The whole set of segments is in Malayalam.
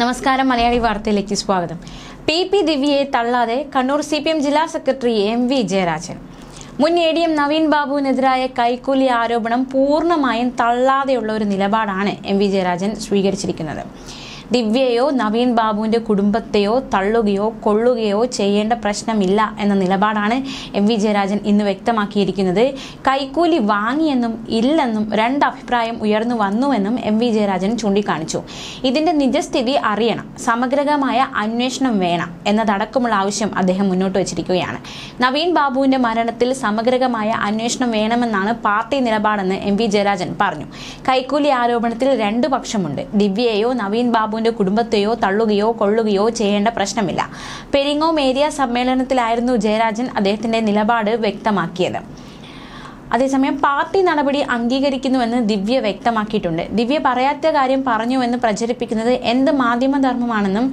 നമസ്കാരം മലയാളി വാർത്തയിലേക്ക് സ്വാഗതം. പി പി ദിവ്യയെ തള്ളാതെ കണ്ണൂർ സി പി എം ജില്ലാ സെക്രട്ടറി എം വി ജയരാജൻ. മുൻ എ ഡി എം നവീൻ ബാബുവിനെതിരായ കൈക്കൂലി ആരോപണം പൂർണമായും തള്ളാതെയുള്ള ഒരു നിലപാടാണ് എം വി ജയരാജൻ സ്വീകരിച്ചിരിക്കുന്നത്. ദിവ്യയോ നവീൻ ബാബുവിന്റെ കുടുംബത്തെയോ തള്ളുകയോ കൊള്ളുകയോ ചെയ്യേണ്ട പ്രശ്നമില്ല എന്ന നിലപാടാണ് എം വി ജയരാജൻ ഇന്ന് വ്യക്തമാക്കിയിരിക്കുന്നത്. കൈക്കൂലി വാങ്ങിയെന്നും ഇല്ലെന്നും രണ്ട് അഭിപ്രായം ഉയർന്നു വന്നുവെന്നും എം വി ജയരാജൻ ചൂണ്ടിക്കാണിച്ചു. ഇതിന്റെ നിജസ്ഥിതി അറിയണം. സമഗ്രമായ അന്വേഷണം വേണം എന്നതടക്കമുള്ള ആവശ്യം അദ്ദേഹം മുന്നോട്ട് വച്ചിരിക്കുകയാണ്. നവീൻ ബാബുവിന്റെ മരണത്തിൽ സമഗ്രമായ അന്വേഷണം വേണമെന്നാണ് പാർട്ടി നിലപാടെന്ന് എം വി ജയരാജൻ പറഞ്ഞു. കൈക്കൂലി ആരോപണത്തിൽ രണ്ടു പക്ഷമുണ്ട്. ദിവ്യയെയോ നവീൻ ബാബുവിന്റെ കുടുംബത്തെയോ തള്ളുകയോ കൊള്ളുകയോ ചെയ്യേണ്ട പ്രശ്നമില്ല. പെരിങ്ങോം ഏരിയ സമ്മേളനത്തിലായിരുന്നു ജയരാജൻ അദ്ദേഹത്തിന്റെ നിലപാട് വ്യക്തമാക്കിയത്. അതേസമയം പാർട്ടി നടപടി അംഗീകരിക്കുന്നുവെന്ന് ദിവ്യ വ്യക്തമാക്കിയിട്ടുണ്ട്. ദിവ്യ പറയാത്ത കാര്യം പറഞ്ഞുവെന്ന് പ്രചരിപ്പിക്കുന്നത് എന്ത് മാധ്യമധർമ്മമാണെന്നും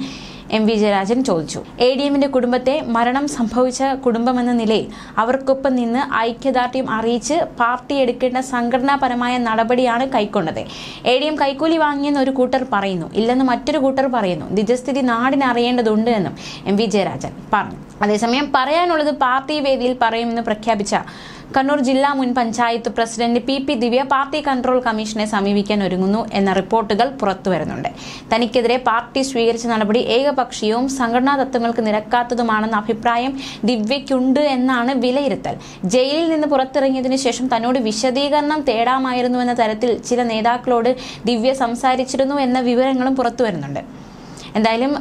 എം വി ജയരാജൻ ചോദിച്ചു. എ ഡി എമ്മിന്റെ കുടുംബത്തെ മരണം സംഭവിച്ച കുടുംബമെന്ന നിലയിൽ അവർക്കൊപ്പം നിന്ന് ഐക്യദാർഢ്യം അറിയിച്ച് പാർട്ടി എടുക്കേണ്ട സംഘടനാപരമായ നടപടിയാണ് കൈക്കൊണ്ടത്. എ ഡി എം കൈക്കൂലി വാങ്ങിയെന്ന് ഒരു കൂട്ടർ പറയുന്നു. ഇല്ലെന്ന് മറ്റൊരു കൂട്ടർ പറയുന്നു. നിജസ്ഥിതി നാടിന് അറിയേണ്ടതുണ്ട് എന്നും എം വി ജയരാജൻ പറഞ്ഞു. അതേസമയം പറയാനുള്ളത് പാർട്ടി വേദിയിൽ പറയുമെന്ന് പ്രഖ്യാപിച്ച കണ്ണൂർ ജില്ലാ മുൻ panchayat president P P Divya party control കമ്മീഷനെ സമീപിക്കാൻ ഒരുങ്ങുന്നു എന്ന റിപ്പോർട്ടുകൾ പുറത്തുവരുന്നുണ്ട് തനിക്കെതിരെ പാർട്ടി സ്വീകരിച്ച നടപടി ഏകപക്ഷീയവും സംഘടനാ തത്വങ്ങൾക്ക് നിരക്കാത്തതുമാണെന്ന അഭിപ്രായം ദിവ്യയ്ക്കുണ്ട് എന്നാണ് വിലയിരുത്തൽ. ജയിലിൽ നിന്ന് പുറത്തിറങ്ങിയതിനു ശേഷം തന്നോട് വിശദീകരണം തേടാമായിരുന്നുവെന്ന തരത്തിൽ ചില നേതാക്കളോട് ദിവ്യ സംസാരിച്ചിരുന്നു എന്ന വിവരങ്ങളും പുറത്തുവരുന്നുണ്ട് എന്തായാലും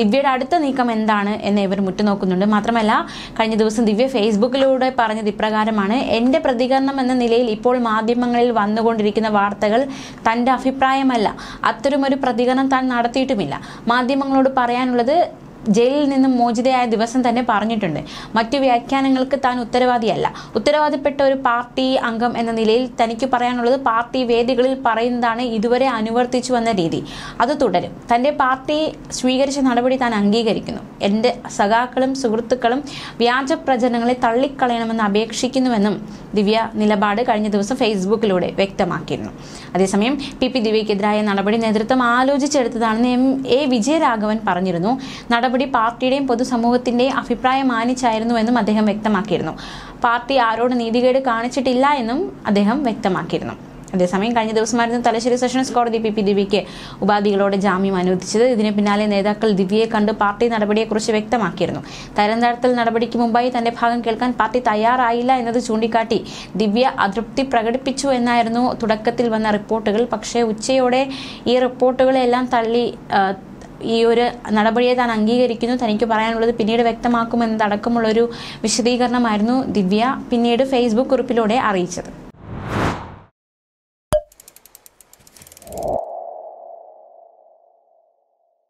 ദിവ്യയുടെ അടുത്ത നീക്കം എന്താണ് എന്ന് ഇവർ മുറ്റുനോക്കുന്നുണ്ട്. മാത്രമല്ല കഴിഞ്ഞ ദിവസം ദിവ്യ ഫേസ്ബുക്കിലൂടെ പറഞ്ഞത് ഇപ്രകാരമാണ് എന്റെ പ്രതികരണം എന്ന നിലയിൽ ഇപ്പോൾ മാധ്യമങ്ങളിൽ വന്നുകൊണ്ടിരിക്കുന്ന വാർത്തകൾ തന്റെ അഭിപ്രായമല്ല. അത്തരമൊരു പ്രതികരണം താൻ നടത്തിയിട്ടുമില്ല. മാധ്യമങ്ങളോട് പറയാനുള്ളത് ജയിലിൽ നിന്നും മോചിതയായ ദിവസം തന്നെ പറഞ്ഞിട്ടുണ്ട്. മറ്റു വ്യാഖ്യാനങ്ങൾക്ക് താൻ ഉത്തരവാദിയല്ല. ഉത്തരവാദിപ്പെട്ട ഒരു പാർട്ടി അംഗം എന്ന നിലയിൽ തനിക്ക് പറയാനുള്ളത് പാർട്ടി വേദികളിൽ പറയുന്നതാണ് ഇതുവരെ അനുവർത്തിച്ചു വന്ന രീതി. അത് തുടരും. തന്റെ പാർട്ടി സ്വീകരിച്ച നടപടി താൻ അംഗീകരിക്കുന്നു. എന്റെ സഖാക്കളും സുഹൃത്തുക്കളും വ്യാജ പ്രചരണങ്ങളെ തള്ളിക്കളയണമെന്ന് അപേക്ഷിക്കുന്നുവെന്നും ദിവ്യ നിലപാട് കഴിഞ്ഞ ദിവസം ഫേസ്ബുക്കിലൂടെ വ്യക്തമാക്കിയിരുന്നു. അതേസമയം പി പി ദിവ്യക്കെതിരായ നടപടി നേതൃത്വം ആലോചിച്ചെടുത്തതാണെന്ന് എം എ വിജയരാഘവൻ പറഞ്ഞിരുന്നു. നടപടി പാർട്ടിയുടെയും പൊതുസമൂഹത്തിന്റെയും അഭിപ്രായം മാനിച്ചായിരുന്നുവെന്നും അദ്ദേഹം വ്യക്തമാക്കിയിരുന്നു. പാർട്ടി ആരോട് നീതികേട് കാണിച്ചിട്ടില്ല എന്നും അദ്ദേഹം വ്യക്തമാക്കിയിരുന്നു. അതേസമയം കഴിഞ്ഞ ദിവസമായിരുന്നു തലശ്ശേരി സെഷൻസ് കോടതി പി പി ദിവ്യയ്ക്ക് ഉപാധികളോടെ ജാമ്യം അനുവദിച്ചത്. ഇതിന് പിന്നാലെ നേതാക്കൾ ദിവ്യയെ കണ്ട് പാർട്ടി നടപടിയെക്കുറിച്ച് വ്യക്തമാക്കിയിരുന്നു. തരം താഴ്ത്തൽ നടപടിക്ക് മുമ്പായി തന്റെ ഭാഗം കേൾക്കാൻ പാർട്ടി തയ്യാറായില്ല എന്നത് ചൂണ്ടിക്കാട്ടി ദിവ്യ അതൃപ്തി പ്രകടിപ്പിച്ചു എന്നായിരുന്നു തുടക്കത്തിൽ വന്ന റിപ്പോർട്ടുകൾ. പക്ഷേ ഉച്ചയോടെ ഈ റിപ്പോർട്ടുകളെല്ലാം തള്ളി ഈ ഒരു നടപടിയെ താൻ അംഗീകരിക്കുന്നു. തനിക്ക് പറയാനുള്ളത് പിന്നീട് വ്യക്തമാക്കുമെന്നതടക്കമുള്ളൊരു വിശദീകരണമായിരുന്നു ദിവ്യ പിന്നീട് ഫേസ്ബുക്ക് കുറിപ്പിലൂടെ അറിയിച്ചത്.